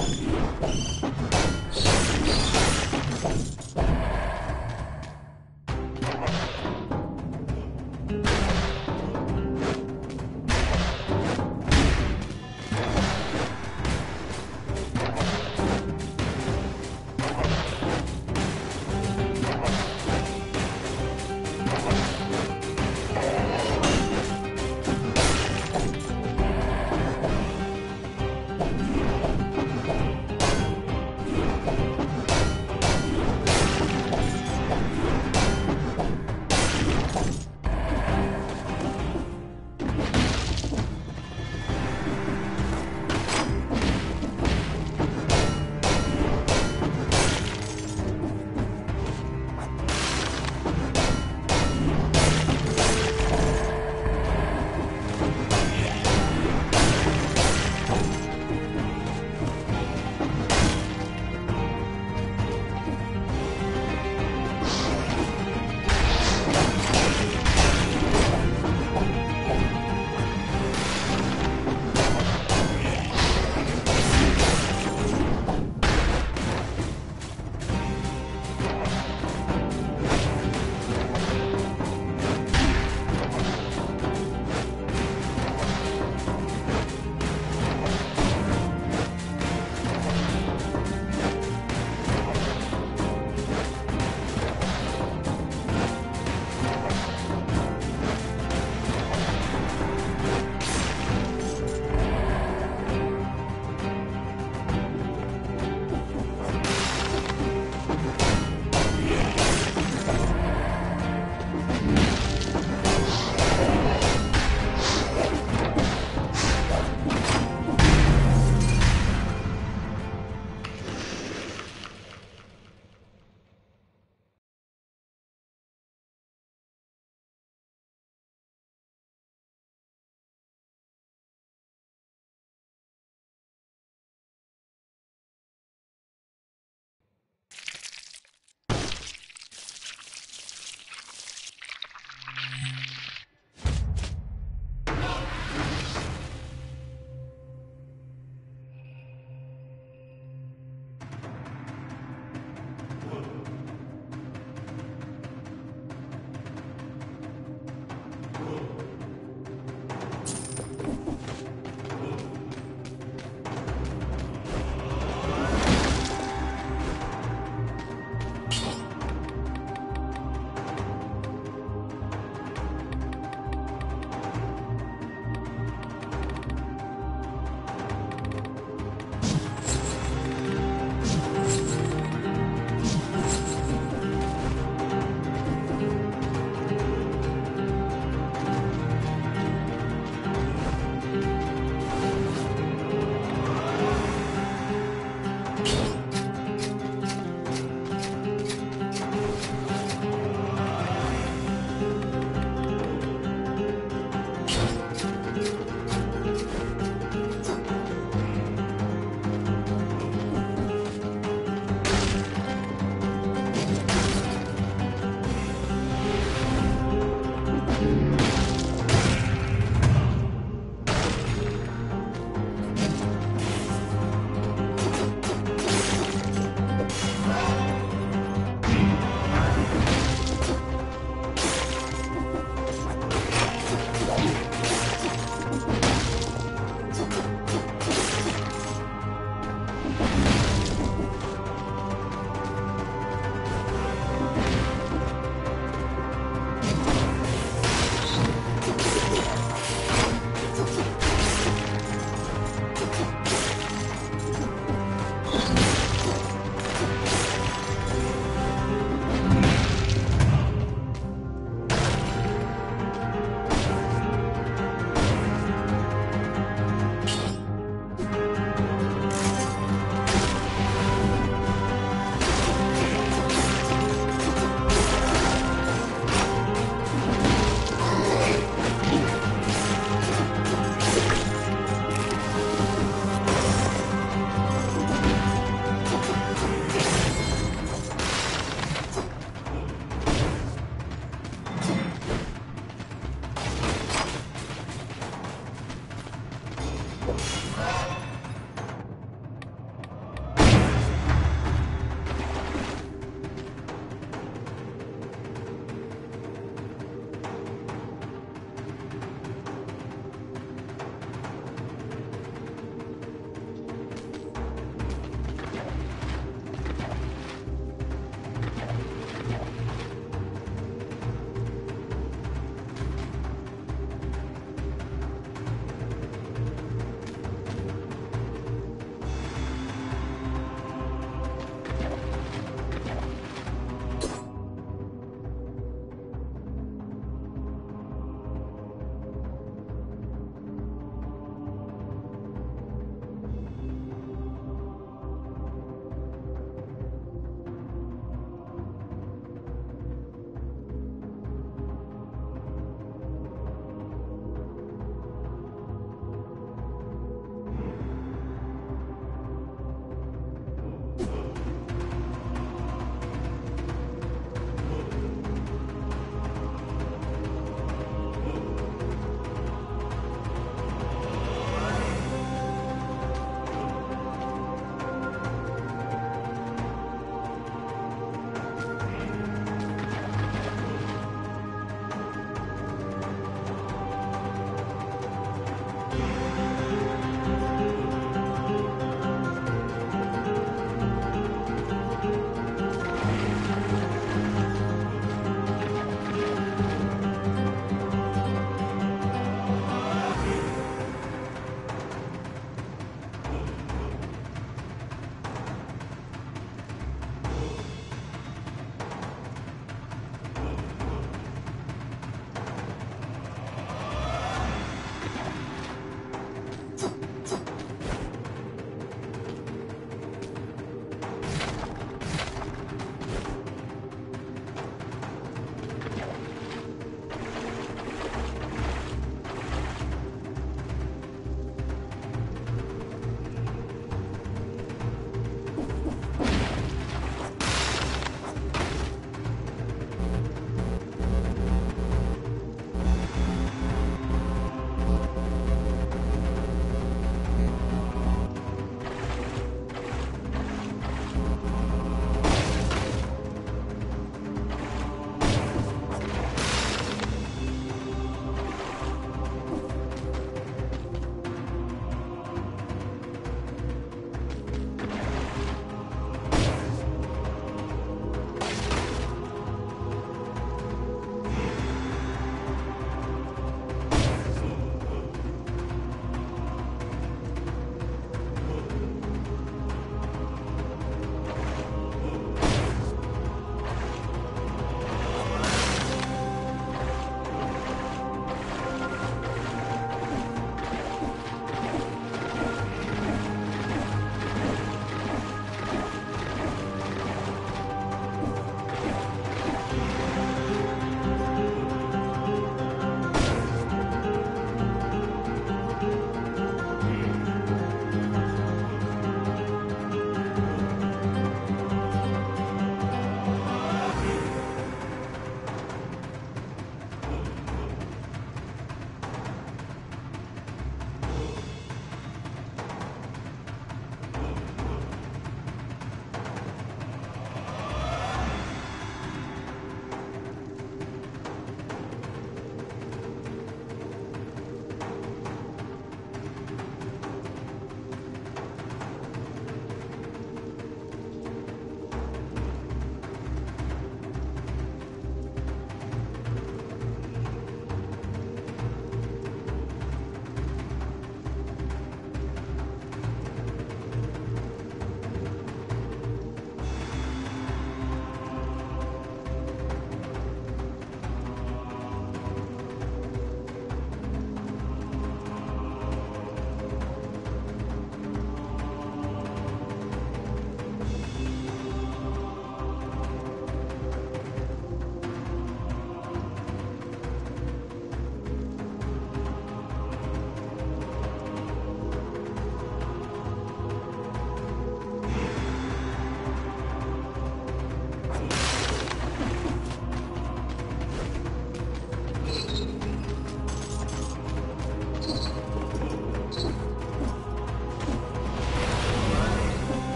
Thank you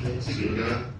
Suda